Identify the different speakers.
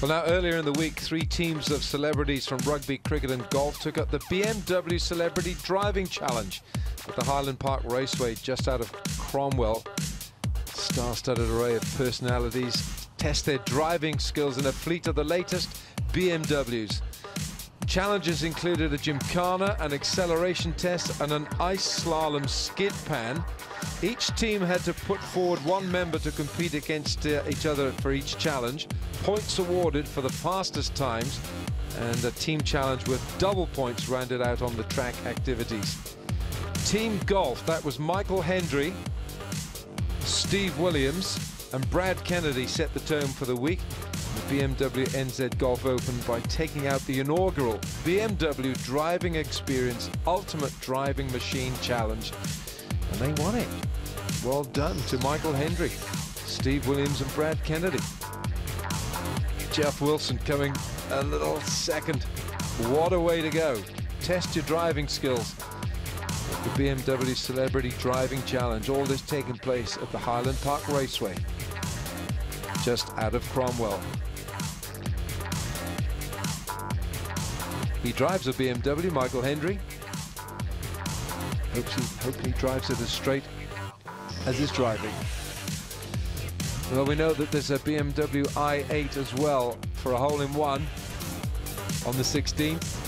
Speaker 1: Well, now earlier in the week, three teams of celebrities from rugby, cricket, and golf took up the BMW Celebrity Driving Challenge at the Highland Park Raceway just out of Cromwell. Star-studded array of personalities test their driving skills in a fleet of the latest BMWs. Challenges included a gymkhana, an acceleration test, and an ice slalom skid pan. Each team had to put forward one member to compete against uh, each other for each challenge. Points awarded for the fastest times, and a team challenge with double points rounded out on the track activities. Team golf, that was Michael Hendry, Steve Williams, and Brad Kennedy set the tone for the week. The BMW NZ Golf Open by taking out the inaugural BMW Driving Experience Ultimate Driving Machine Challenge. And they won it. Well done to Michael Hendry, Steve Williams and Brad Kennedy. Jeff Wilson coming a little second. What a way to go. Test your driving skills. The BMW Celebrity Driving Challenge. All this taking place at the Highland Park Raceway, just out of Cromwell. He drives a BMW, Michael Hendry. Hopes he, hopefully drives it as straight as his driving. Well, we know that there's a BMW i8 as well for a hole-in-one on the 16th.